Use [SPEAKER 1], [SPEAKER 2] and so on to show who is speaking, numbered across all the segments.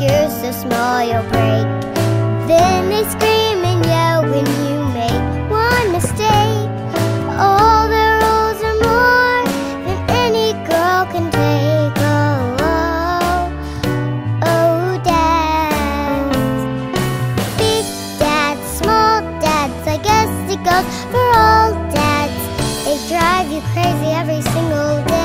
[SPEAKER 1] you're so small you'll break. Then they scream and yell when you make one mistake. All the rules are more than any girl can take. Oh, oh, oh, dads. Big dads, small dads, I guess it goes for all dads. They drive you crazy every single day.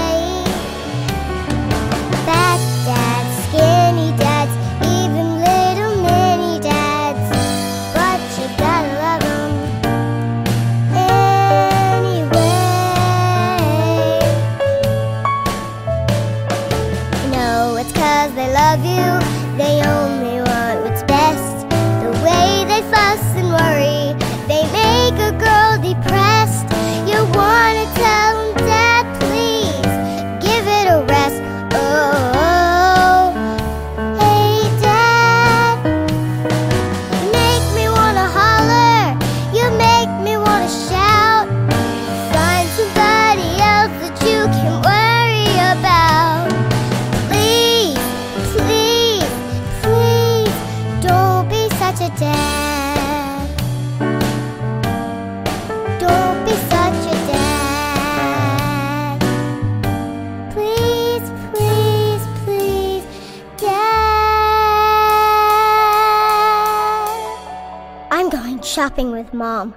[SPEAKER 1] Love you. They only shopping with mom.